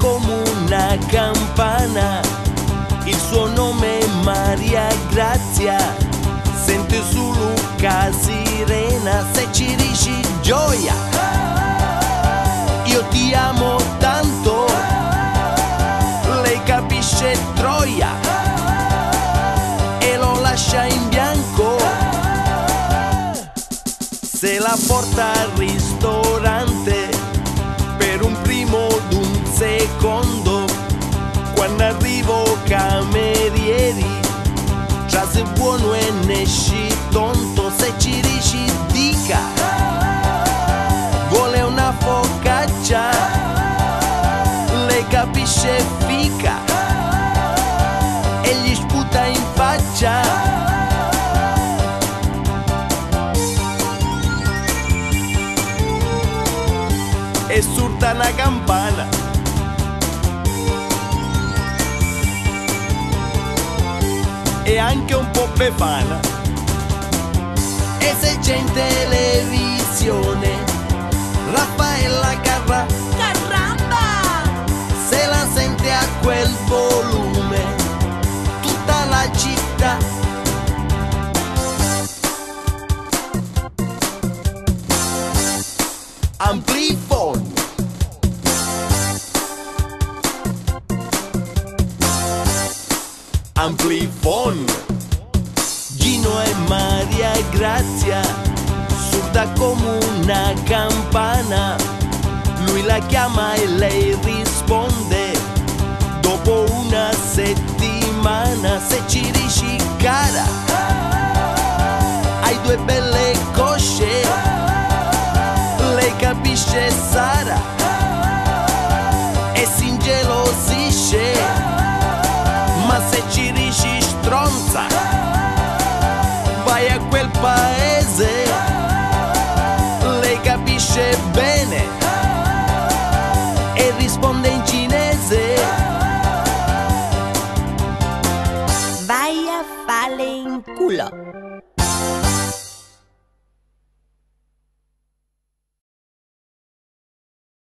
come una campana, il suo nome è Maria Grazia, sente su Luca sirena, se ci dici gioia, io ti amo tanto, lei capisce Troia. E lo lascia in bianco, se la porta al ristorante secondo, quando arrivo camerieri, già se buono e ne esci tonto, se ci dici dica, vuole una focaccia, lei capisce fica e gli sputa in faccia. e surta una campana. Anche un po' befana. E se c'è in televisione Raffaella Carrà Caramba! se la sente a quel volume tutta la città. Amplifon. Amplifon. Gino e Maria Grazia, surda come una campana. Lui la chiama e lei risponde. Dopo una settimana, se ci dici cara, hai due belle quel paese. Lei capisce bene e risponde in cinese. Vai a fare in culo.